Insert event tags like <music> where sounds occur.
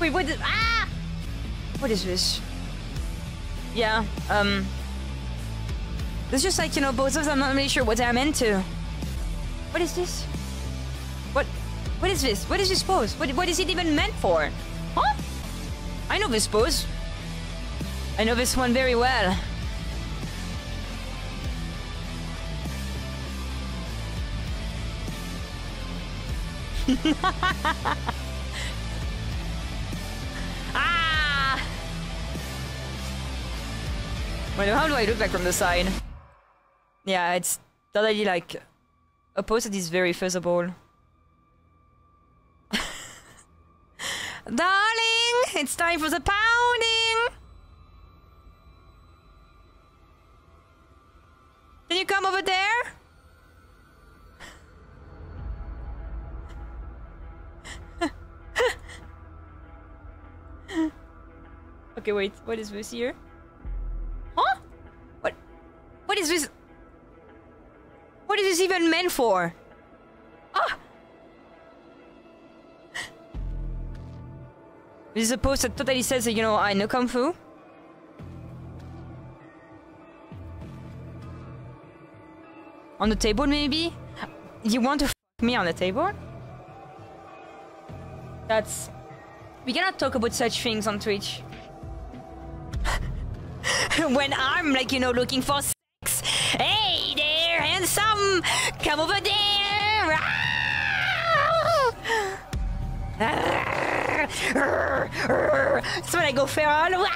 Wait, what? Is, ah! What is this? Yeah. Um. It's just like you know, both of them. I'm not really sure what I'm into. What is this? What? What is this? What is this pose? What? What is it even meant for? Huh? I know this pose. I know this one very well. <laughs> Wait, how do I look like from the side? Yeah, it's totally like a pose that is very feasible. <laughs> Darling, it's time for the pounding! Can you come over there? <laughs> okay, wait, what is this here? This? What is this even meant for? Ah! This is a post that totally says that, you know, I know Kung Fu. On the table, maybe? You want to f me on the table? That's... We cannot talk about such things on Twitch. <laughs> when I'm, like, you know, looking for. Hey there, handsome! Come over there! Ah! That's when I go feral.